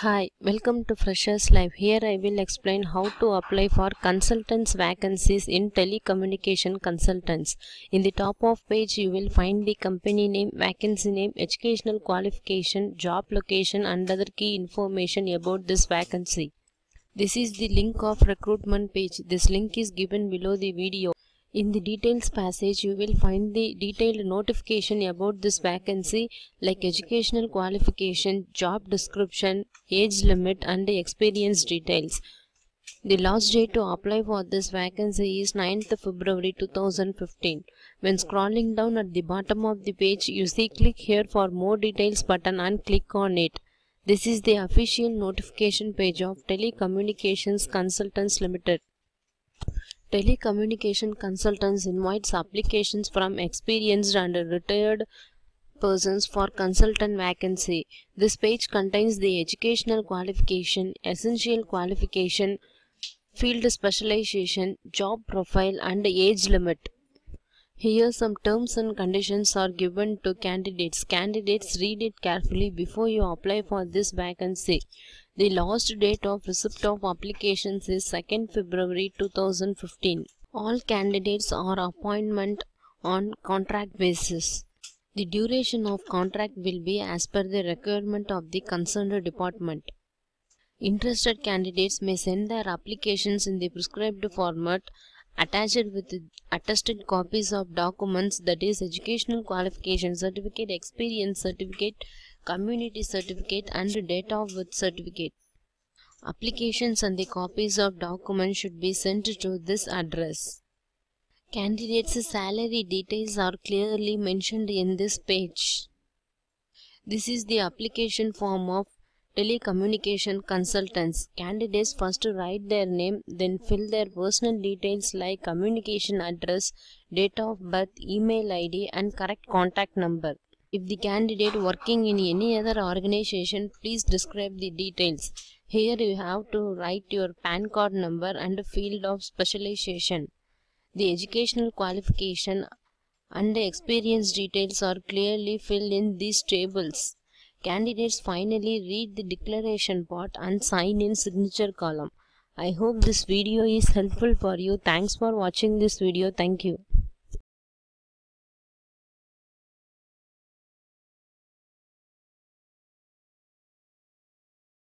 Hi, welcome to Freshers Live. Here I will explain how to apply for consultants vacancies in telecommunication consultants. In the top of page you will find the company name, vacancy name, educational qualification, job location and other key information about this vacancy. This is the link of recruitment page. This link is given below the video. In the details passage, you will find the detailed notification about this vacancy like educational qualification, job description, age limit and experience details. The last date to apply for this vacancy is 9th February 2015. When scrolling down at the bottom of the page, you see click here for more details button and click on it. This is the official notification page of Telecommunications Consultants Limited. Telecommunication consultants invites applications from experienced and retired persons for consultant vacancy. This page contains the educational qualification, essential qualification, field specialization, job profile and age limit. Here some terms and conditions are given to candidates. Candidates read it carefully before you apply for this vacancy. The last date of receipt of applications is 2nd February 2015. All candidates are appointment on contract basis. The duration of contract will be as per the requirement of the concerned department. Interested candidates may send their applications in the prescribed format attached with attested copies of documents that is educational qualification certificate, experience certificate, community certificate and date of birth certificate. Applications and the copies of documents should be sent to this address. Candidates' salary details are clearly mentioned in this page. This is the application form of telecommunication consultants. Candidates first write their name, then fill their personal details like communication address, date of birth, email ID and correct contact number. If the candidate working in any other organization, please describe the details. Here you have to write your PAN card number and field of specialization. The educational qualification and the experience details are clearly filled in these tables. Candidates finally read the declaration part and sign in signature column. I hope this video is helpful for you. Thanks for watching this video. Thank you.